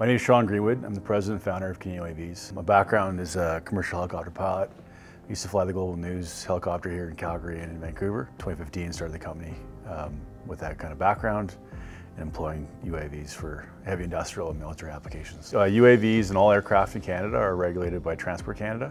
My name is Sean Greenwood. I'm the president and founder of Canadian UAVs. My background is a commercial helicopter pilot. I used to fly the Global News helicopter here in Calgary and in Vancouver. 2015 started the company um, with that kind of background and employing UAVs for heavy industrial and military applications. Uh, UAVs and all aircraft in Canada are regulated by Transport Canada.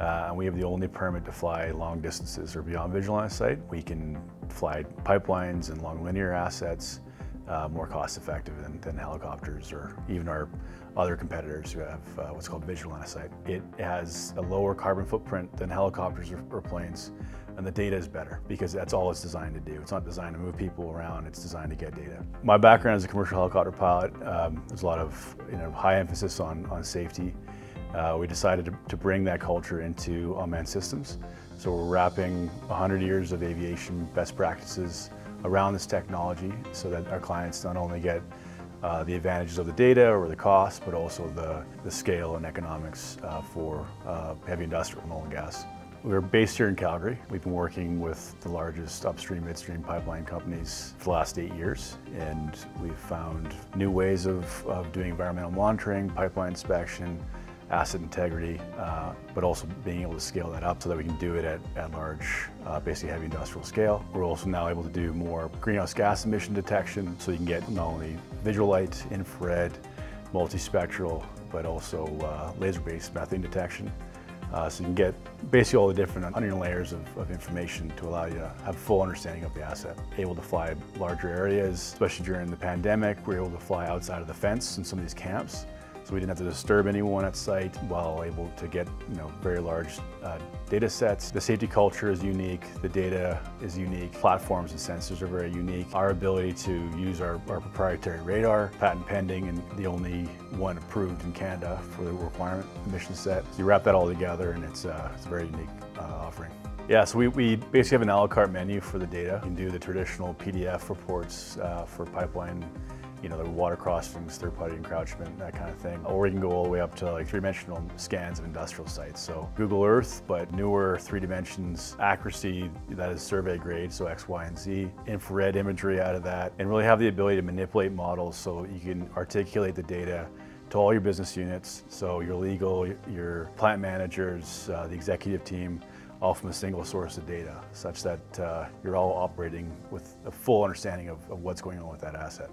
Uh, and we have the only permit to fly long distances or beyond visual line of sight. We can fly pipelines and long linear assets uh, more cost effective than, than, helicopters or even our other competitors who have uh, what's called visual line of sight. It has a lower carbon footprint than helicopters or, or, planes and the data is better because that's all it's designed to do. It's not designed to move people around, it's designed to get data. My background as a commercial helicopter pilot, um, there's a lot of you know, high emphasis on, on safety. Uh, we decided to, to, bring that culture into unmanned systems. So we're wrapping 100 years of aviation best practices around this technology so that our clients not only get uh, the advantages of the data or the cost, but also the, the scale and economics uh, for uh, heavy industrial and oil and gas. We're based here in Calgary. We've been working with the largest upstream, midstream pipeline companies for the last eight years, and we've found new ways of, of doing environmental monitoring, pipeline inspection, asset integrity, uh, but also being able to scale that up so that we can do it at, at large, uh, basically heavy industrial scale. We're also now able to do more greenhouse gas emission detection so you can get not only visual light, infrared, multispectral, but also uh, laser-based methane detection. Uh, so you can get basically all the different onion layers of, of, information to allow you to have full understanding of the asset. Able to fly larger areas, especially during the pandemic, we're able to fly outside of the fence in some of these camps so we didn't have to disturb anyone at site while able to get you know, very large uh, data sets. The safety culture is unique, the data is unique, platforms and sensors are very unique. Our ability to use our, our proprietary radar, patent pending and the only one approved in Canada for the requirement emission set. So you wrap that all together and it's, uh, it's a very unique uh, offering. Yeah, so we, we basically have an a la carte menu for the data. You can do the traditional PDF reports uh, for pipeline you know, the water crossings, third-party encroachment, that kind of thing. Or we can go all the way up to like three-dimensional scans of industrial sites. So Google Earth, but newer three dimensions, accuracy that is survey grade, so X, Y, and Z, infrared imagery out of that, and really have the ability to manipulate models so you can articulate the data to all your business units, so your legal, your plant managers, uh, the executive team, all from a single source of data, such that uh, you're all operating with a full understanding of, of what's going on with that asset.